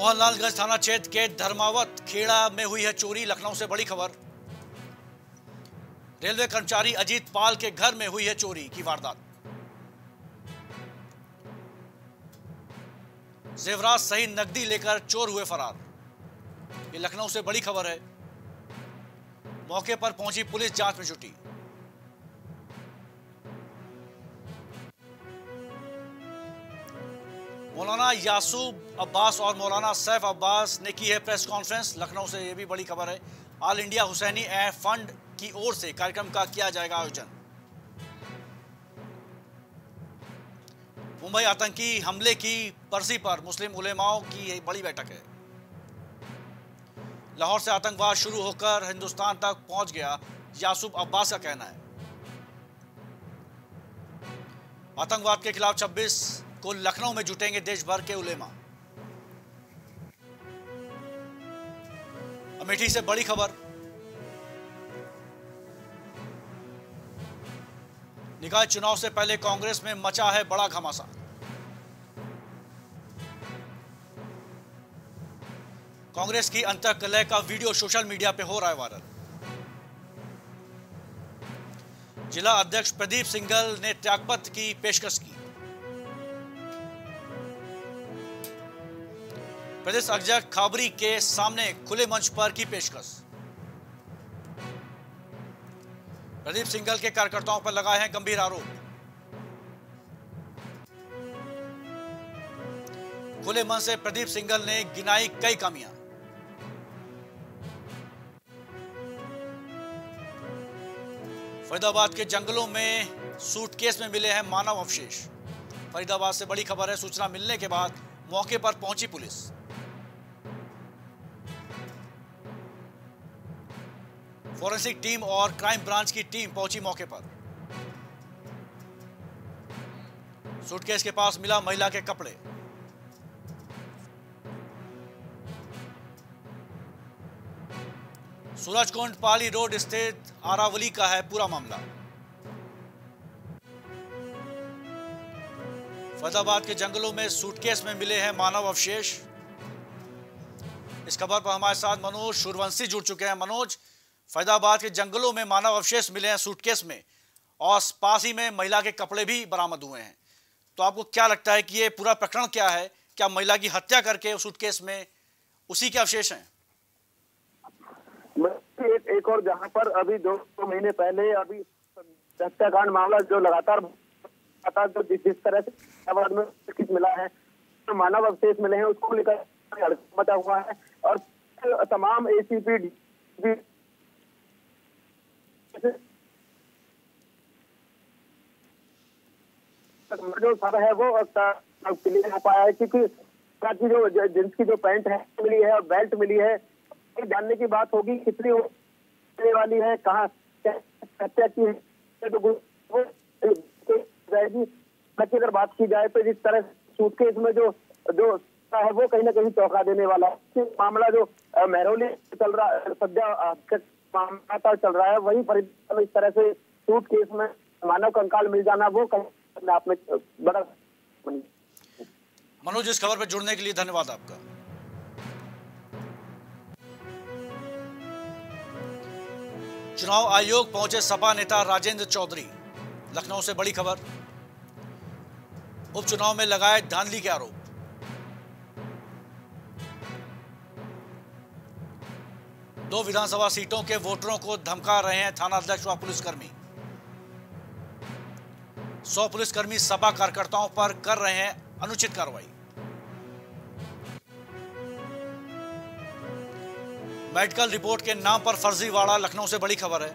मोहनलालगंज थाना क्षेत्र के धर्मावत खेड़ा में हुई है चोरी, लखनऊ से बड़ी खबर। रेलवे कर्मचारी अजीत पाल के घर में हुई है चोरी की वारदात। जेवरात सही नकदी लेकर चोर हुए फरार। ये लखनऊ से बड़ी खबर है। मौके पर पहुँची पुलिस जाँच में जुटी। मौलाना यासूब अब्बास और मौलाना सैफ अब्बास ने की है प्रेस कॉन्फ्रेंस। लखनऊ से यह भी बड़ी खबर है। ऑल इंडिया हुसैनी ए फंड की ओर से कार्यक्रम का किया जाएगा आयोजन। मुंबई आतंकी हमले की बरसी पर मुस्लिम उलेमाओं की बड़ी बैठक है। लाहौर से आतंकवाद शुरू होकर हिंदुस्तान तक पहुँच गया यासूब अब्बास का कहना है। आतंकवाद के खिलाफ 26 को लखनऊ में जुटेंगे देश भर के उलेमा। अमेठी से बड़ी खबर। निकाय चुनाव से पहले कांग्रेस में मचा है बड़ा घमासा। कांग्रेस की अंतकलह का वीडियो सोशल मीडिया पे हो रहा है वायरल। जिला अध्यक्ष प्रदीप सिंगल ने त्यागपत्र की पेशकश की। प्रदेश अध्यक्ष खाबरी के सामने खुले मंच पर की पेशकश। प्रदीप सिंगल के कार्यकर्ताओं पर लगाए हैं गंभीर आरोप। खुले मन से प्रदीप सिंगल ने गिनाई कई कमियाँ। फरीदाबाद के जंगलों में सूटकेस में मिले हैं मानव अवशेष। फरीदाबाद से बड़ी खबर है, सूचना मिलने के बाद मौके पर पहुँची पुलिस। फोरेंसिक टीम और क्राइम ब्रांच की टीम पहुँची मौके पर। सूटकेस के पास मिला महिला के कपड़े। सूरजकुंड पाली रोड स्थित आरावली का है पूरा मामला। फैजाबाद के जंगलों में सूटकेस में मिले हैं मानव अवशेष। इस खबर पर हमारे साथ मनोज, सूरवंशी जुड़ चुके हैं। मनोज फैजाबाद के जंगलों में मानव अवशेष मिले हैं सूटकेस में और पास ही में महिला के कपड़े भी बरामद हुए हैं। तो आपको क्या लगता है कि ये पूरा प्रकरण क्या है? क्या महिला की हत्या करके सूटकेस में उसी के अवशेष हैं? एक, एक और जहाँ पर अभी दो, दो महीने पहले अभी हत्याकांड मामला जो लगातार जो जिस, जिस तरह से हैदराबाद में मिला है तो मानव अवशेष मिले हैं उसको लेकर मचा हुआ है और तमाम एसीपी जो सर है वो क्लियर हो पाया है, क्योंकि की जो जींस की जो पैंट है मिली है, और बेल्ट मिली है। ये जानने की बात होगी कितनी होने वाली है, कहाँ हत्या की है तो जाएगी। बाकी अगर बात की जाए तो जिस तरह सूटकेस में जो जो है, वो कहीं ना कहीं चौंका देने वाला है। मामला जो मेहरौली चल रहा सद्या मामला चल रहा है, वही फरीदाबाद इस तरह से सूटकेस में मानव कंकाल मिल जाना, वो आप में बड़ा मनोज, इस खबर पर जुड़ने के लिए धन्यवाद आपका। चुनाव आयोग पहुँचे सपा नेता राजेंद्र चौधरी, लखनऊ से बड़ी खबर। उपचुनाव में लगाए धांधली के आरोप। दो विधानसभा सीटों के वोटरों को धमका रहे हैं थाना अध्यक्ष व पुलिसकर्मी। सौ पुलिसकर्मी सपा कार्यकर्ताओं पर कर रहे हैं अनुचित कार्रवाई। मेडिकल रिपोर्ट के नाम पर फर्जीवाड़ा, लखनऊ से बड़ी खबर है।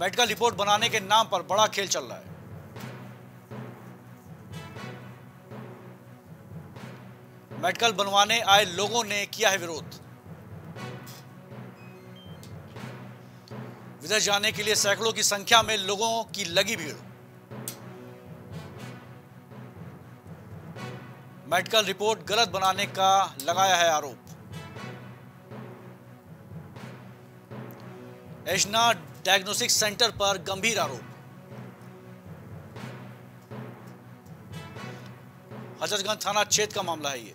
मेडिकल रिपोर्ट बनाने के नाम पर बड़ा खेल चल रहा है। मेडिकल बनवाने आए लोगों ने किया है विरोध। विदेश जाने के लिए सैकड़ों की संख्या में लोगों की लगी भीड़। मेडिकल रिपोर्ट गलत बनाने का लगाया है आरोप। एशना डायग्नोस्टिक सेंटर पर गंभीर आरोप। हजरतगंज थाना क्षेत्र का मामला है ये।